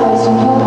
Christ. and